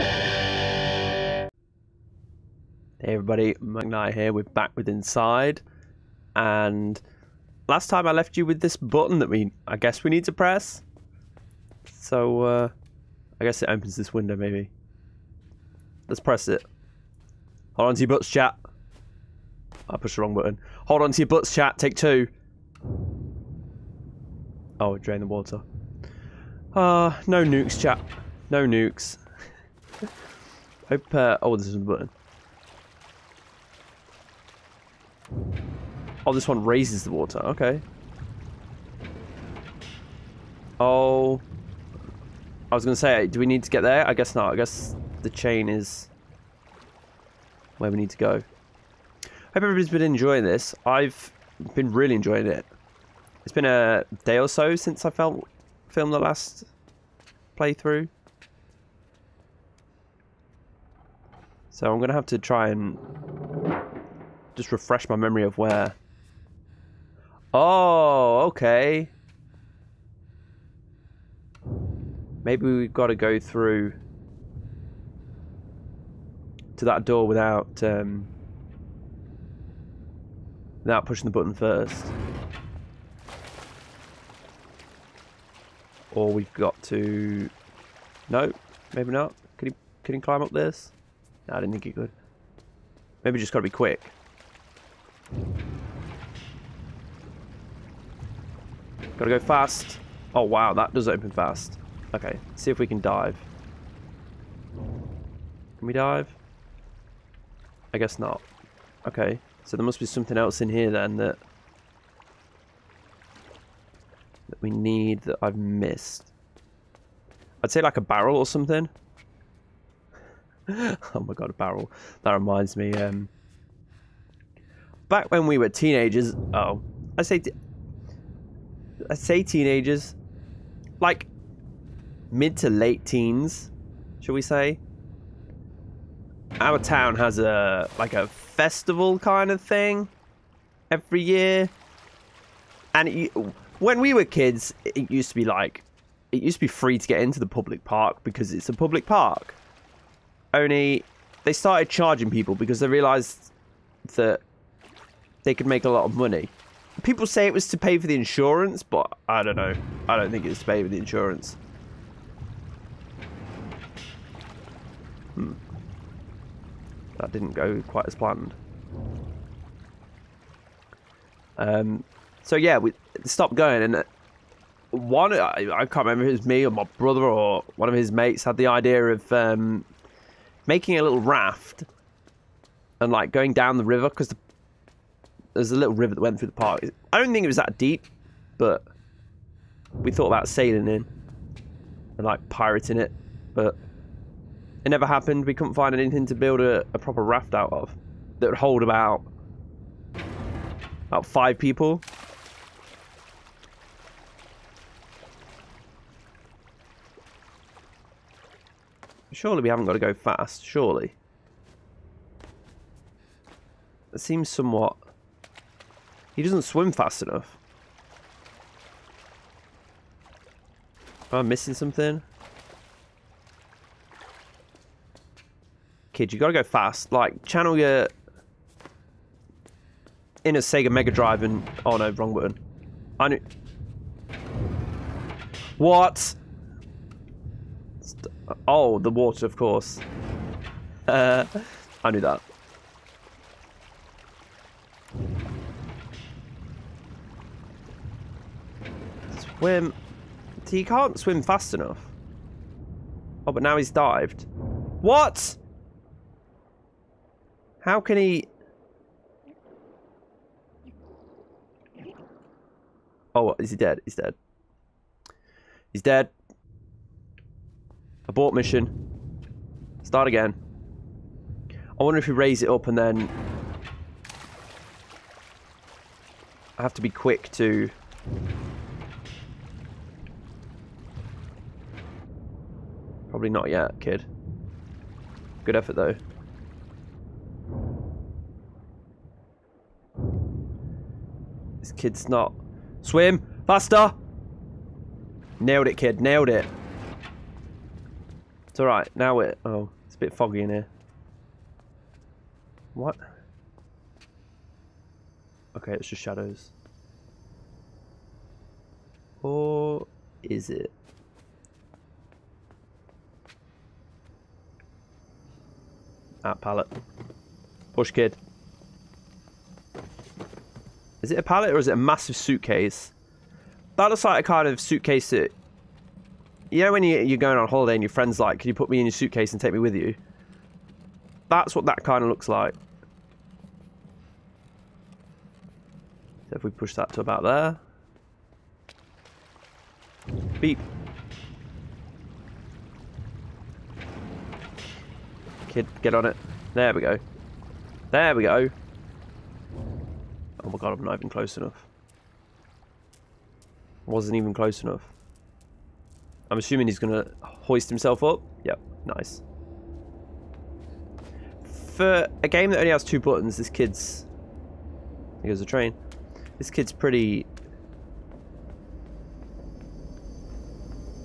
Hey everybody, McKnight here. We're back with Inside, and last time I left you with this button that we, I guess we need to press. So, uh, I guess it opens this window maybe. Let's press it. Hold on to your butts, chat. I pushed the wrong button. Hold on to your butts, chat. Take two. Oh, drain the water. Ah, uh, no nukes, chat. No nukes. Hope. Uh, oh, this is a button. Oh, this one raises the water. Okay. Oh. I was going to say, do we need to get there? I guess not. I guess the chain is where we need to go. Hope everybody's been enjoying this. I've been really enjoying it. It's been a day or so since I felt filmed the last playthrough. So I'm going to have to try and just refresh my memory of where. Oh, okay. Maybe we've got to go through to that door without um, without pushing the button first. Or we've got to... No, maybe not. Can he, can he climb up this? No, I didn't think he could. Maybe just got to be quick. Gotta go fast. Oh wow, that does open fast. Okay, see if we can dive. Can we dive? I guess not. Okay, so there must be something else in here then that that we need that I've missed. I'd say like a barrel or something. oh my god, a barrel. That reminds me, um, back when we were teenagers, oh, I say, I say teenagers, like mid to late teens, shall we say? Our town has a like a festival kind of thing every year, and it, when we were kids, it used to be like it used to be free to get into the public park because it's a public park. Only they started charging people because they realized that they could make a lot of money. People say it was to pay for the insurance, but I don't know. I don't think it's to pay for the insurance. Hmm. That didn't go quite as planned. Um, so yeah, we stopped going, and uh, one I, I can't remember if it was me or my brother or one of his mates had the idea of um, making a little raft and like going down the river because the there's a little river that went through the park. I don't think it was that deep, but we thought about sailing in and like pirating it, but it never happened. We couldn't find anything to build a, a proper raft out of that would hold about about five people. Surely we haven't got to go fast, surely. It seems somewhat he doesn't swim fast enough. Am I missing something? Kid, you gotta go fast. Like, channel your inner Sega Mega Drive and... Oh no, wrong button. I knew... What? Oh, the water, of course. Uh, I knew that. Swim. He can't swim fast enough. Oh, but now he's dived. What? How can he... Oh, is he dead? He's dead. He's dead. Abort mission. Start again. I wonder if we raise it up and then... I have to be quick to... Probably not yet, kid. Good effort, though. This kid's not... Swim! Faster! Nailed it, kid. Nailed it. Alright. Now it. Oh, it's a bit foggy in here. What? Okay, it's just shadows. Or is it? Ah, pallet. Push kid. Is it a pallet or is it a massive suitcase? That looks like a kind of suitcase that... You know when you, you're going on holiday and your friend's like, can you put me in your suitcase and take me with you? That's what that kind of looks like. So if we push that to about there. Beep. Kid, get on it. There we go. There we go. Oh my god, I'm not even close enough. Wasn't even close enough. I'm assuming he's going to hoist himself up. Yep, nice. For a game that only has two buttons, this kid's... Here's a train. This kid's pretty...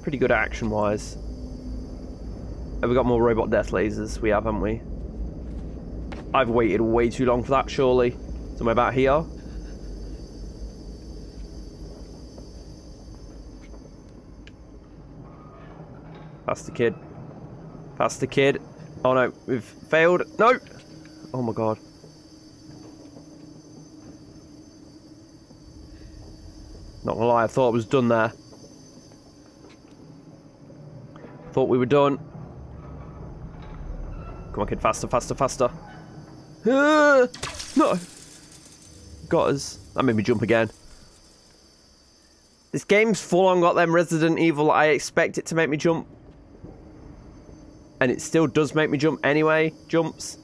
Pretty good action-wise. Have we got more robot death lasers? We have, haven't we? I've waited way too long for that, surely. Somewhere about here. Past the kid. Past the kid. Oh no, we've failed. No! Oh my god. Not gonna lie, I thought I was done there. Thought we were done. Come on, kid, faster, faster, faster. Uh, no! Got us. That made me jump again. This game's full on got them Resident Evil. I expect it to make me jump. And it still does make me jump anyway. Jumps.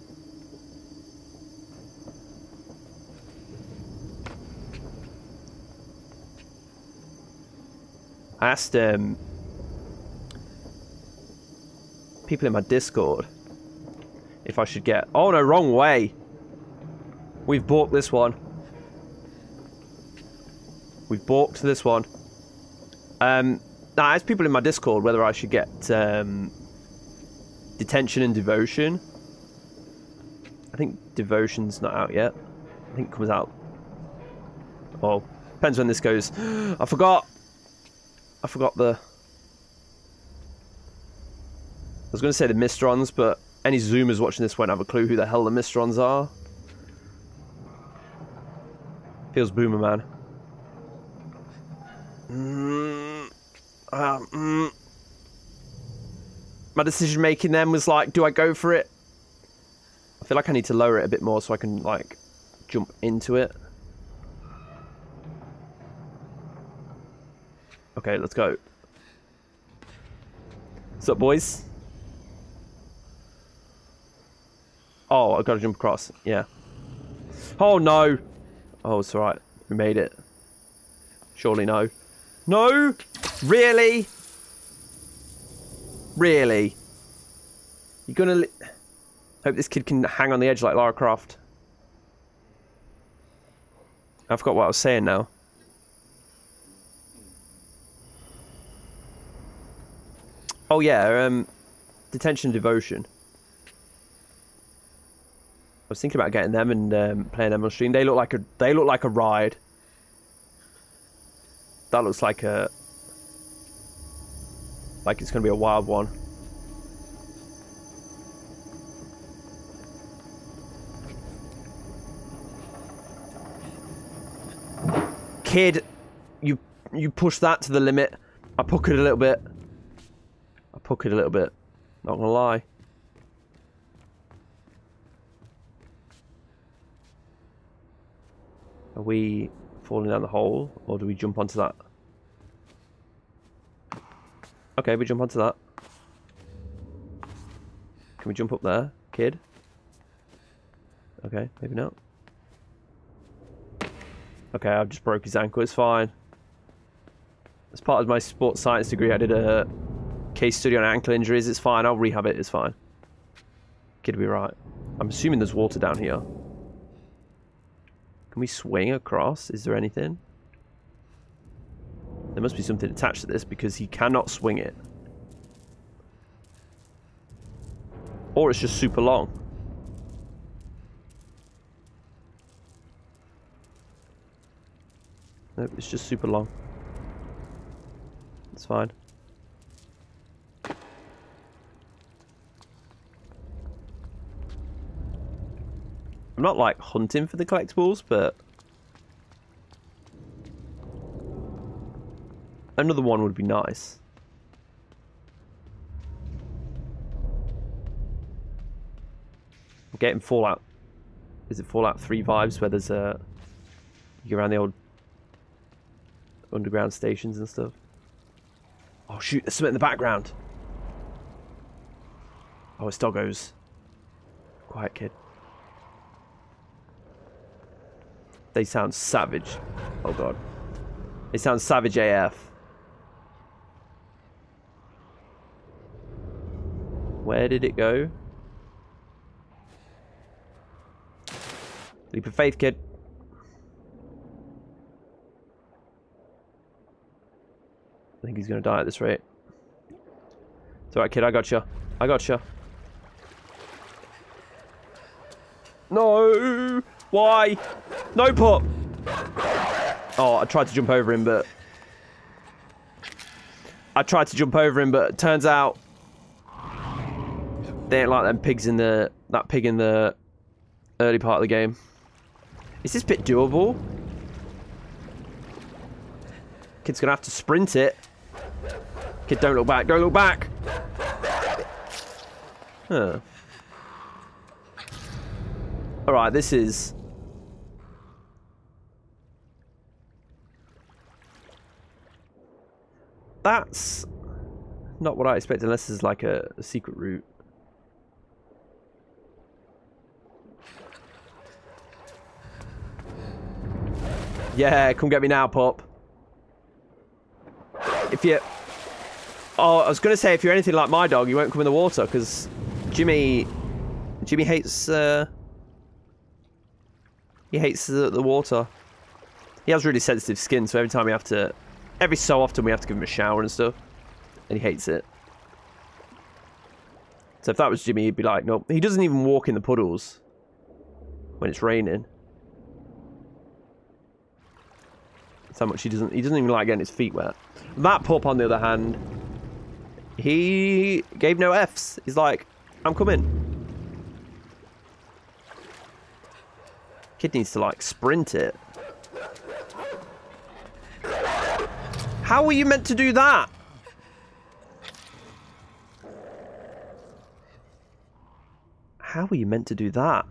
I asked um, people in my Discord if I should get... Oh no, wrong way. We've balked this one. We've balked this one. Um, I asked people in my Discord whether I should get um, detention and devotion. I think devotion's not out yet. I think comes out. Oh, depends when this goes. I forgot. I forgot the... I was going to say the Mysterons, but any Zoomers watching this won't have a clue who the hell the Mysterons are. Feels boomer, man. Mm, uh, mm. My decision making then was like, do I go for it? I feel like I need to lower it a bit more so I can like jump into it. Okay, let's go. What's up, boys? Oh, I gotta jump across. Yeah. Oh, no. Oh, it's alright. We made it. Surely no. No? Really? Really? You're gonna... Hope this kid can hang on the edge like Lara Croft. I forgot what I was saying now. Oh yeah, um, detention devotion. I was thinking about getting them and um, playing them on stream. They look like a they look like a ride. That looks like a like it's gonna be a wild one. Kid, you you push that to the limit. I puckered a little bit. I puckered a little bit. Not gonna lie. Are we falling down the hole, or do we jump onto that? Okay, we jump onto that. Can we jump up there, kid? Okay, maybe not. Okay, I've just broke his ankle, it's fine. As part of my sports science degree, I did a case study on ankle injuries. It's fine, I'll rehab it, it's fine. Kid will be right. I'm assuming there's water down here. Can we swing across? Is there anything? There must be something attached to this because he cannot swing it. Or it's just super long. Nope, it's just super long. It's fine. I'm not like hunting for the collectibles, but another one would be nice. I'm getting Fallout. Is it Fallout 3 vibes where there's a. You go around the old underground stations and stuff. Oh shoot, there's something in the background. Oh, it's doggos. Quiet kid. They sound savage. Oh god. They sound savage AF. Where did it go? Leap of faith, kid. I think he's gonna die at this rate. It's alright, kid. I got you. I got you. No! Why? No pop! Oh, I tried to jump over him, but... I tried to jump over him, but turns out... They ain't like them pigs in the... That pig in the early part of the game. Is this bit doable? Kid's gonna have to sprint it. Kid, don't look back. Don't look back. Huh. Alright, this is... That's not what I expect unless there's like a, a secret route. Yeah, come get me now, Pop. If you... Oh, I was going to say, if you're anything like my dog, you won't come in the water, because Jimmy... Jimmy hates... Uh, he hates the, the water. He has really sensitive skin, so every time we have to... Every so often we have to give him a shower and stuff. And he hates it. So if that was Jimmy, he'd be like, nope. He doesn't even walk in the puddles when it's raining. How much he doesn't. He doesn't even like getting his feet wet. That pup, on the other hand, he gave no f's. He's like, I'm coming. Kid needs to like sprint it. How were you meant to do that? How were you meant to do that?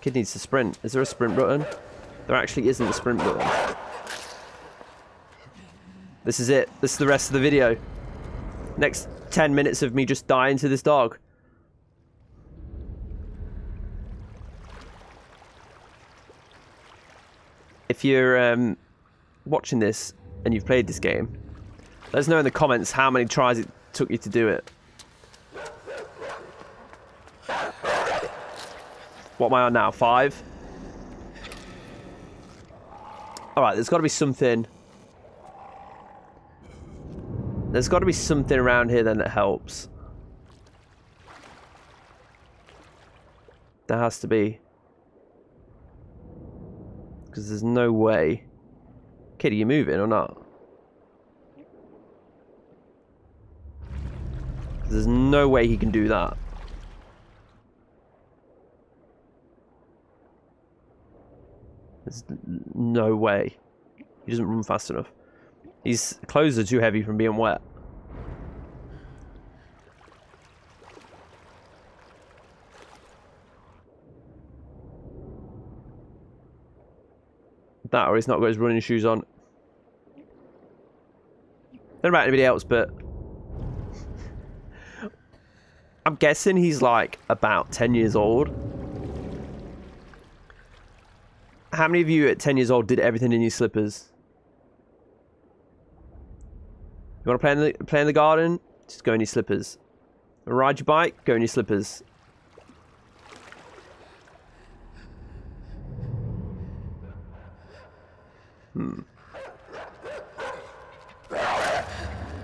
Kid needs to sprint. Is there a sprint button? There actually isn't a sprint button. This is it. This is the rest of the video. Next 10 minutes of me just dying to this dog. If you're um, watching this and you've played this game, let us know in the comments how many tries it took you to do it. What am I on now? Five? Alright, there's got to be something... There's got to be something around here then that helps. There has to be. Because there's no way... Kid, are you moving or not? There's no way he can do that. There's no way. He doesn't run fast enough. His clothes are too heavy from being wet. That or he's not got his running shoes on. Don't know about anybody else, but I'm guessing he's like about 10 years old. How many of you at 10 years old did everything in your slippers? You want to play in the, play in the garden? Just go in your slippers. Ride your bike? Go in your slippers. Hmm.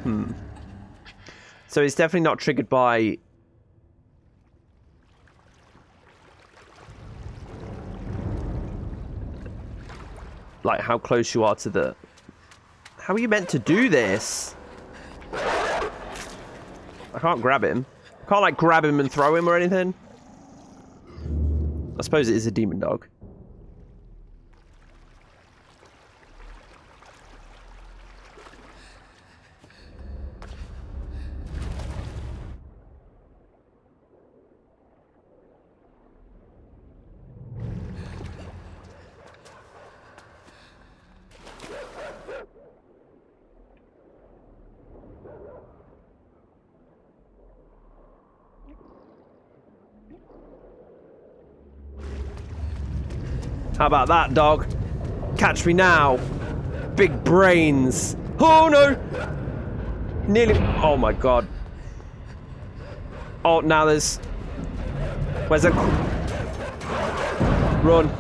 Hmm. So it's definitely not triggered by like how close you are to the how are you meant to do this? I can't grab him. I can't like grab him and throw him or anything. I suppose it is a demon dog How about that, dog? Catch me now. Big brains. Oh, no. Nearly. Oh, my God. Oh, now there's... Where's that? Run.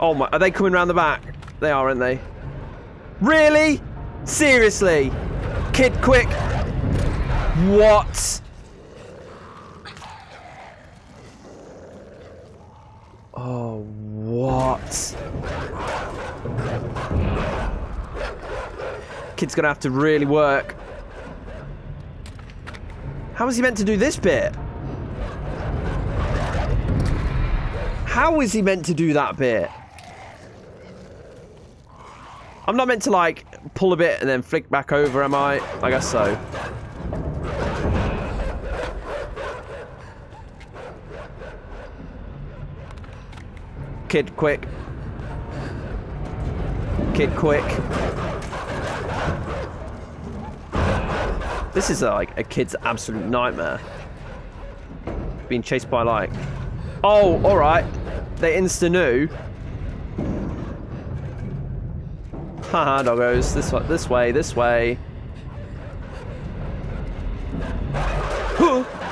Oh, my... Are they coming around the back? They are, aren't they? Really? Seriously? Kid, quick. What? Oh, what? Kid's gonna have to really work. How is he meant to do this bit? How is he meant to do that bit? I'm not meant to, like, pull a bit and then flick back over, am I? I guess so. Kid, quick. Kid, quick. This is like a kid's absolute nightmare. Being chased by like... Oh, alright. They insta-knew. Haha, doggos. This way, this way, this way.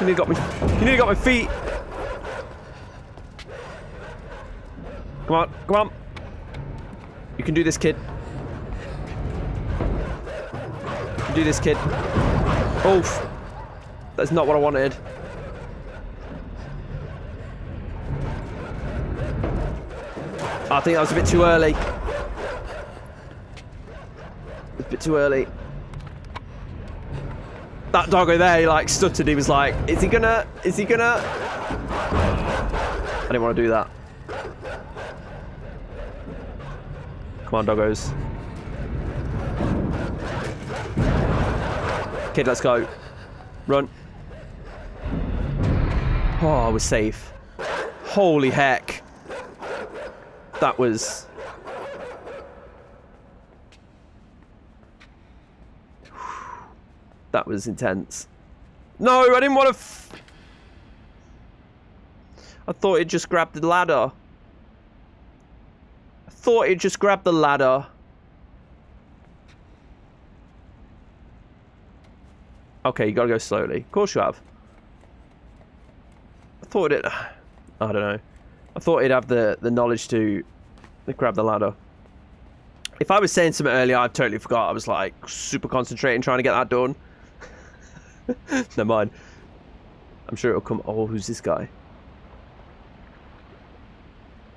you nearly got me. You nearly got my feet. Come on, come on. You can do this, kid. Do this, kid. Oof. That's not what I wanted. I think that was a bit too early. A bit too early. That doggo there, he like stuttered. He was like, is he gonna, is he gonna? I didn't want to do that. Come on, doggos. Kid, let's go. Run. Oh, I was safe. Holy heck. That was... That was intense. No, I didn't want to... I thought it just grabbed the ladder thought it just grabbed the ladder. Okay, you gotta go slowly. Of course you have. I thought it... I don't know. I thought it'd have the, the knowledge to grab the ladder. If I was saying something earlier, I totally forgot. I was like super concentrating trying to get that done. Never mind. I'm sure it'll come... Oh, who's this guy?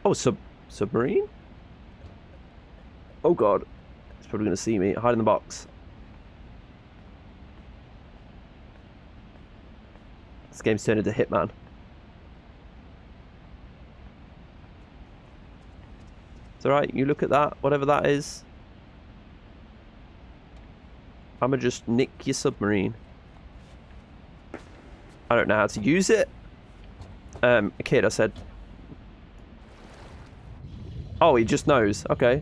Oh, sub submarine? Oh god. He's probably going to see me. Hide in the box. This game's turned into Hitman. It's alright, you look at that, whatever that is. I'ma just nick your submarine. I don't know how to use it. Um, a kid, I said. Oh, he just knows. Okay.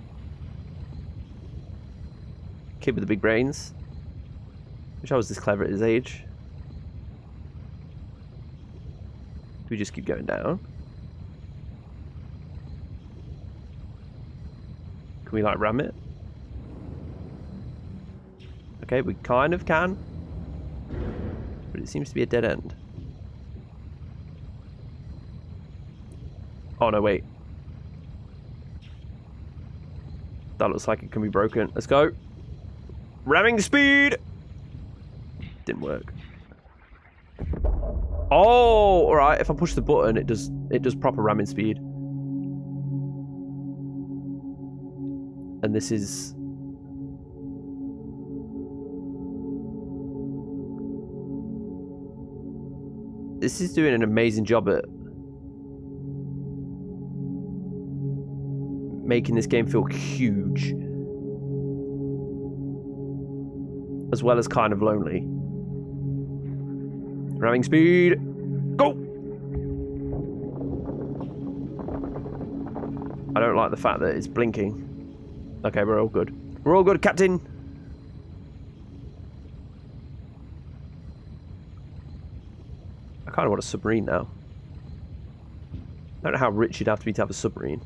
Kid with the big brains. Wish I was this clever at his age. Do we just keep going down? Can we like ram it? Okay, we kind of can. But it seems to be a dead end. Oh no, wait. That looks like it can be broken. Let's go. Ramming speed! Didn't work. Oh, alright. If I push the button, it does it does proper ramming speed. And this is This is doing an amazing job at making this game feel huge. As well as kind of lonely. Ramming speed. Go! I don't like the fact that it's blinking. Okay, we're all good. We're all good, Captain. I kind of want a submarine now. I don't know how rich you'd have to be to have a submarine.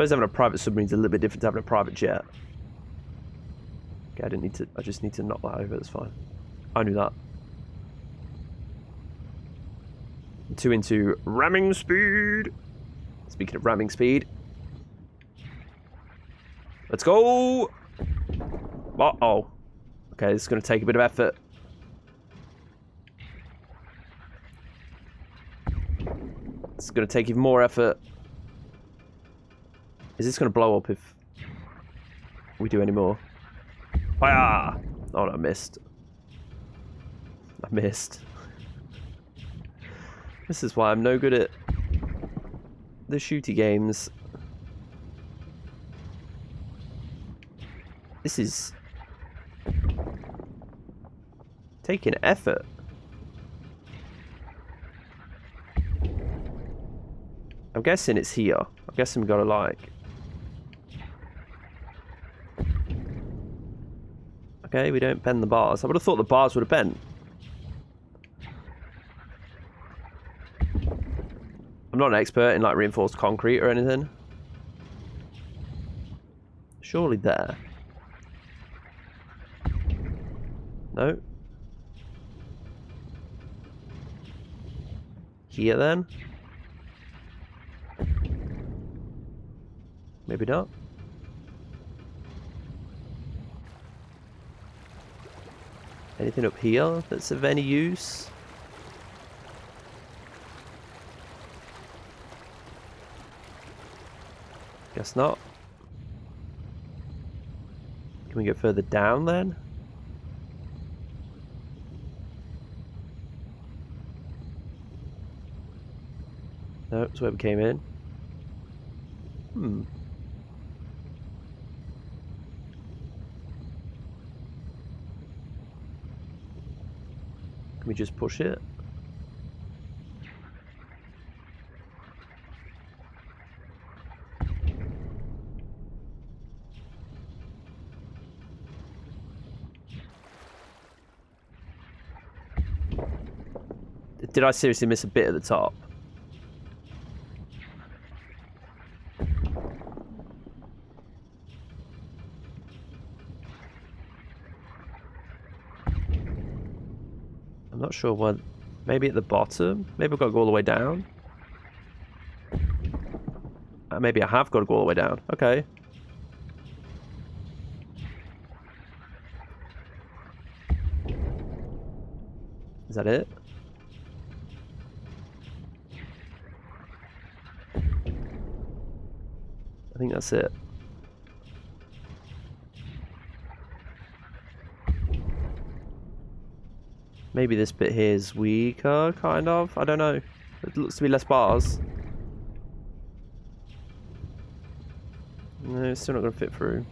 Suppose having a private submarine is a little bit different to having a private jet. Okay, I didn't need to. I just need to knock that over. That's fine. I knew that. Two into ramming speed. Speaking of ramming speed, let's go. Uh oh. Okay, this is going to take a bit of effort. It's going to take even more effort. Is this going to blow up if we do any more? Fire! Oh, no, I missed. I missed. This is why I'm no good at the shooty games. This is taking effort. I'm guessing it's here. I guess I'm gonna like Okay, we don't bend the bars. I would have thought the bars would have bent. I'm not an expert in like reinforced concrete or anything. Surely there. No. Here then? Maybe not. Anything up here that's of any use? Guess not. Can we get further down then? No, that's where we came in. Hmm. We just push it? Did I seriously miss a bit at the top? Sure what. Maybe at the bottom? Maybe I've got to go all the way down? Uh, maybe I have got to go all the way down. Okay. Is that it? I think that's it. Maybe this bit here is weaker, kind of. I don't know. It looks to be less bars. No, it's still not going to fit through.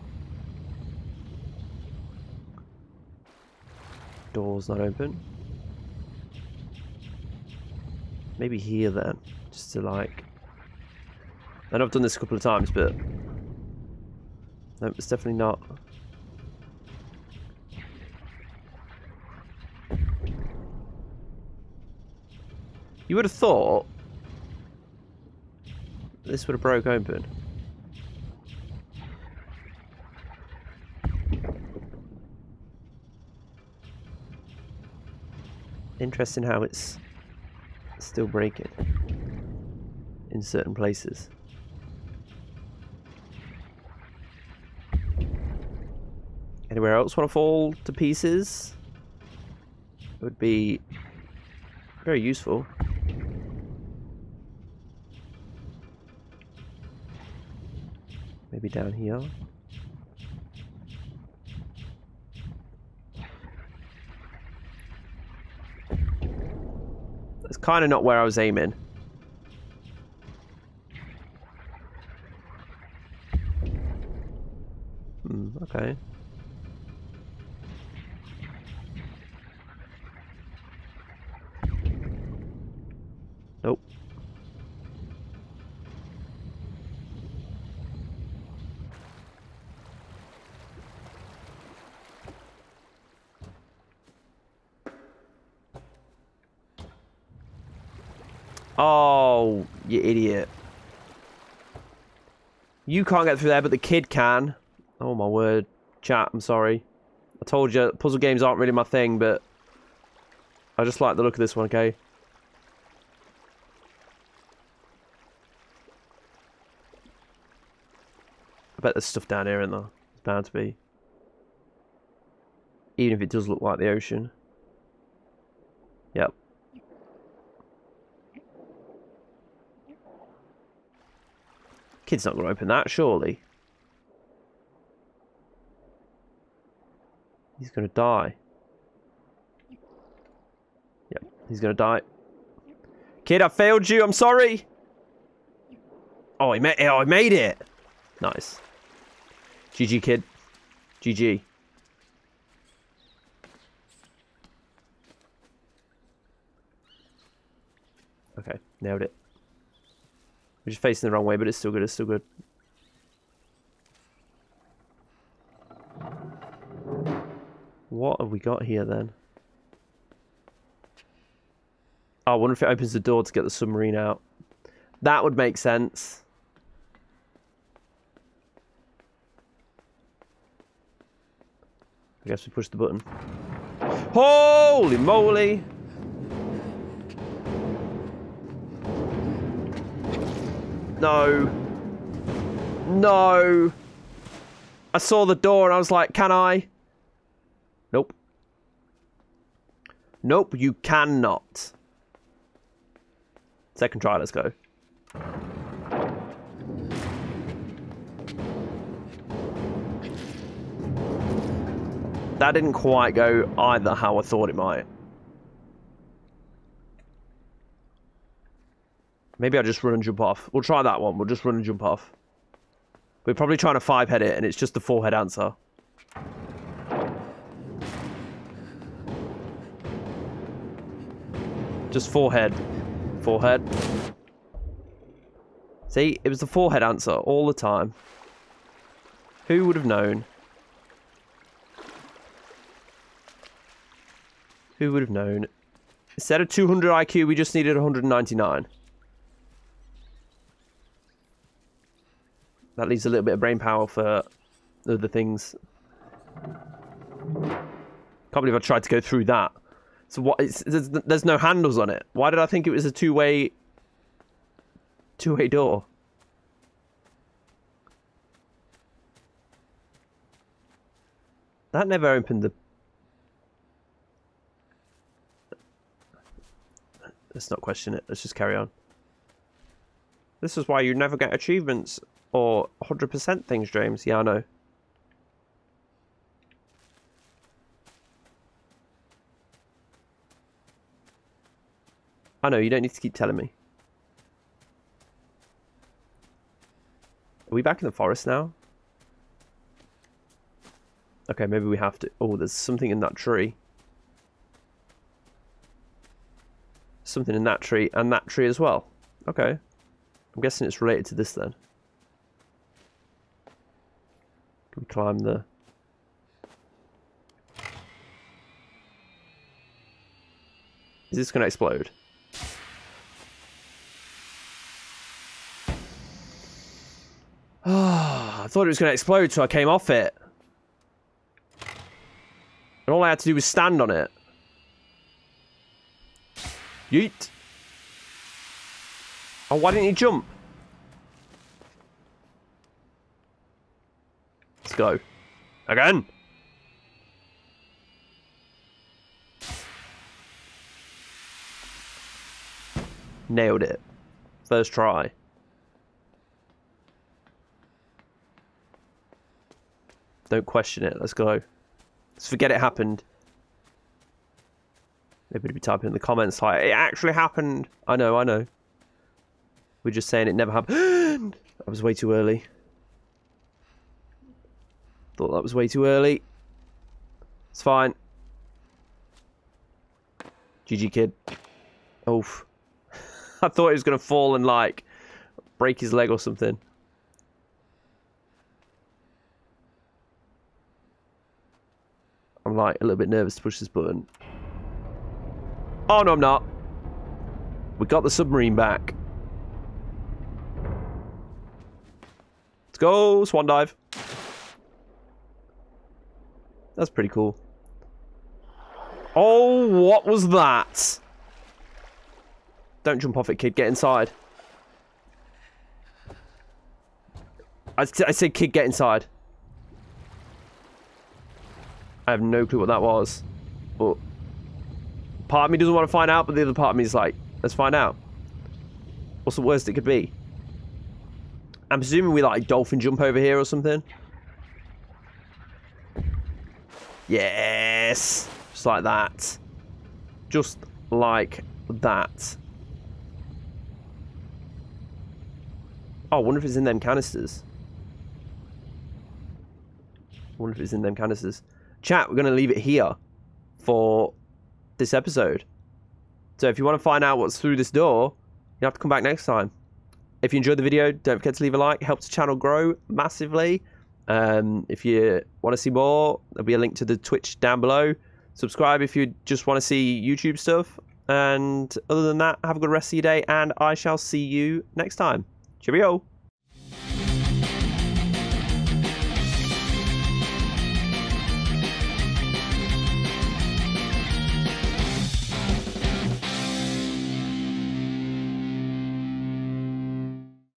Door's not open. Maybe here then, just to like... I know I've done this a couple of times, but... No, it's definitely not. You would have thought this would have broke open. Interesting how it's still breaking in certain places. Anywhere else want to fall to pieces? It would be very useful. Maybe down here. That's kind of not where I was aiming. Hmm, okay. Nope. Oh, you idiot. You can't get through there, but the kid can. Oh my word. Chat, I'm sorry. I told you, puzzle games aren't really my thing, but... I just like the look of this one, okay? I bet there's stuff down here, isn't there? It's bound to be. Even if it does look like the ocean. Yep. Kid's not going to open that, surely. He's going to die. Yep, he's going to die. Kid, I failed you. I'm sorry. Oh, he made. Oh, I made it. Nice. GG, kid. GG. Okay, nailed it. We're facing the wrong way, but it's still good. It's still good. What have we got here then? Oh, I wonder if it opens the door to get the submarine out. That would make sense. I guess we push the button. Holy moly! No. No. I saw the door and I was like, can I? Nope. Nope, you cannot. Second try, let's go. That didn't quite go either how I thought it might. Maybe I'll just run and jump off. We'll try that one. We'll just run and jump off. We're probably trying to five-head it, and it's just the four-head answer. Just forehead. Forehead. See, it was the forehead answer all the time. Who would have known? Who would have known? Instead of 200 IQ, we just needed 199. That leaves a little bit of brain power for other things. Can't believe I tried to go through that. So what? There's, there's no handles on it. Why did I think it was a two-way, two-way door? That never opened the. Let's not question it. Let's just carry on. This is why you never get achievements or 100% things, James. Yeah, I know. I know, you don't need to keep telling me. Are we back in the forest now? Okay, maybe we have to... Oh, there's something in that tree. Something in that tree and that tree as well. Okay. I'm guessing it's related to this then. Can we climb the... Is this going to explode? Ah, I thought it was going to explode, so I came off it. And all I had to do was stand on it. Yeet. Oh, why didn't you jump? go. Again! Nailed it. First try. Don't question it. Let's go. Let's forget it happened. Nobody be typing in the comments like, it actually happened. I know, I know. We're just saying it never happened. I was way too early. Thought that was way too early. It's fine. GG kid. Oof. I thought he was going to fall and like break his leg or something. I'm like a little bit nervous to push this button. Oh no, I'm not. We got the submarine back. Let's go, swan dive. That's pretty cool. Oh, what was that? Don't jump off it, kid. Get inside. I, I said, kid, get inside. I have no clue what that was. But part of me doesn't want to find out, but the other part of me is like, let's find out. What's the worst it could be? I'm presuming we like dolphin jump over here or something. Yes! Just like that. Just like that. Oh, I wonder if it's in them canisters. I wonder if it's in them canisters. Chat, we're going to leave it here for this episode. So if you want to find out what's through this door, you have to come back next time. If you enjoyed the video, don't forget to leave a like. Helps the channel grow massively. Um, if you want to see more, there'll be a link to the Twitch down below. Subscribe if you just want to see YouTube stuff. And other than that, have a good rest of your day, and I shall see you next time. Cheerio!